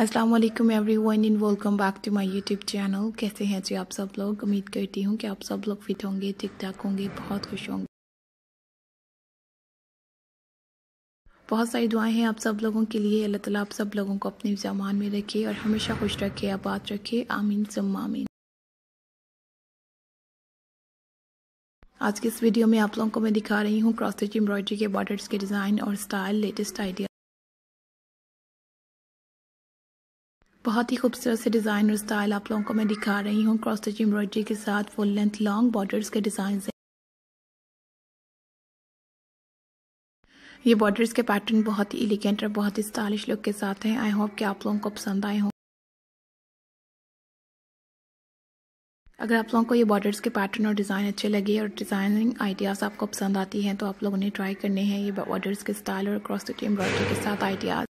अस्सलाम वालेकुम everyone in welcome back to my YouTube channel कैसे हैं जी आप सब लोग? उम्मीद करती हूँ कि आप सब लोग फिट होंगे ठीक ठाक होंगे, बहुत खुश होंगे। बहुत सारी दुआएँ हैं आप सब लोगों के लिए। अल्लाह ताला आप सब लोगों को अपने जमान में रखे और हमेशा खुश रखे, आबाद रखे। आमीन सम आमीन। आज की इस वीडियो में आप लोगों को मैं दिखा रही हूँ क्रॉस स्टिच एम्ब्रॉयडरी के बॉर्डर्स के डिज़ाइन और स्टाइल, लेटेस्ट आइडिया। बहुत ही खूबसूरत से डिज़ाइन और स्टाइल आप लोगों को मैं दिखा रही हूँ क्रॉस स्टिच एम्ब्रॉयडरी के साथ फुल लेंथ लॉन्ग बॉर्डर्स के डिज़ाइन से ये बॉर्डर्स के पैटर्न बहुत ही एलिगेंट और बहुत ही स्टाइलिश लुक के साथ हैं। आई होप कि आप लोगों को पसंद आए हों। अगर आप लोगों को ये बॉर्डर्स के पैटर्न और डिज़ाइन अच्छे लगे और डिज़ाइनिंग आइडियाज़ आपको पसंद आती हैं तो आप लोगों ने ट्राई करने हैं ये बॉर्डर्स के स्टाइल और क्रॉस स्टिच एम्ब्रॉयडरी के साथ आइडियाज़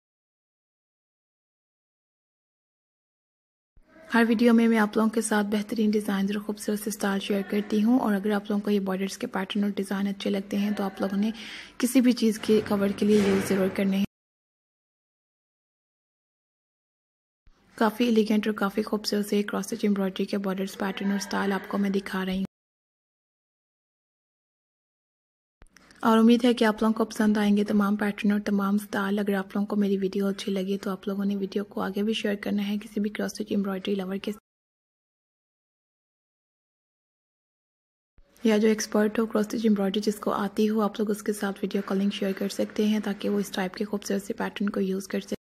हर वीडियो में मैं आप लोगों के साथ बेहतरीन डिज़ाइन और खूबसूरत से स्टाइल शेयर करती हूँ और अगर आप लोगों को ये बॉर्डर्स के पैटर्न और डिज़ाइन अच्छे लगते हैं तो आप लोगों ने किसी भी चीज़ के कवर के लिए यूज़ ज़रूर करने हैं। काफ़ी एलिगेंट और काफ़ी खूबसूरत से क्रॉस स्टिच एम्ब्रॉयडरी के बॉर्डर्स पैटर्न और स्टाइल आपको मैं दिखा रही हूँ। और उम्मीद है कि आप लोगों को पसंद आएँगे। तमाम पैटर्न और तमाम स्टाइल। अगर आप लोगों को मेरी वीडियो अच्छी लगी तो आप लोगों ने वीडियो को आगे भी शेयर करना है। किसी भी क्रॉस स्टिच एम्ब्रॉयडरी लवर के या जो एक्सपर्ट हो क्रॉस स्टिच एम्ब्रॉयडरी जिसको आती हो, आप लोग उसके साथ वीडियो कॉलिंग शेयर कर सकते हैं ताकि वो इस टाइप के खूबसूरत से पैटर्न को यूज़ कर सके।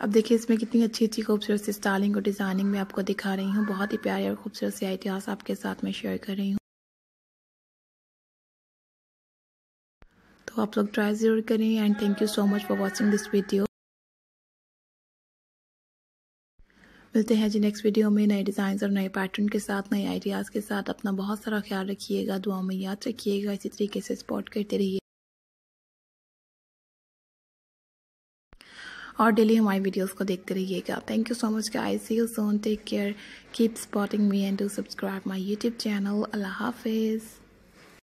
अब देखिए, इसमें कितनी अच्छी अच्छी खूबसूरत सी स्टाइलिंग और डिज़ाइनिंग मैं आपको दिखा रही हूँ। बहुत ही प्यारे और खूबसूरत से आइडियाज़ आपके साथ मैं शेयर कर रही हूँ। तो आप लोग ट्राई ज़रूर करें and thank you so much for watching this video मिलते हैं जी नेक्स्ट वीडियो में नए डिज़ाइन और नए पैटर्न के साथ, नए आइडियाज़ के साथ। अपना बहुत सारा ख्याल रखिएगा दुआ में याद रखिएगा। इसी तरीके से सपोर्ट करते रहिए। और डेली हमारी वीडियोस को देखते रहिएगा। Thank you so much I see you soon take care keep supporting me and do subscribe my YouTube channel अल्लाह हाफिज़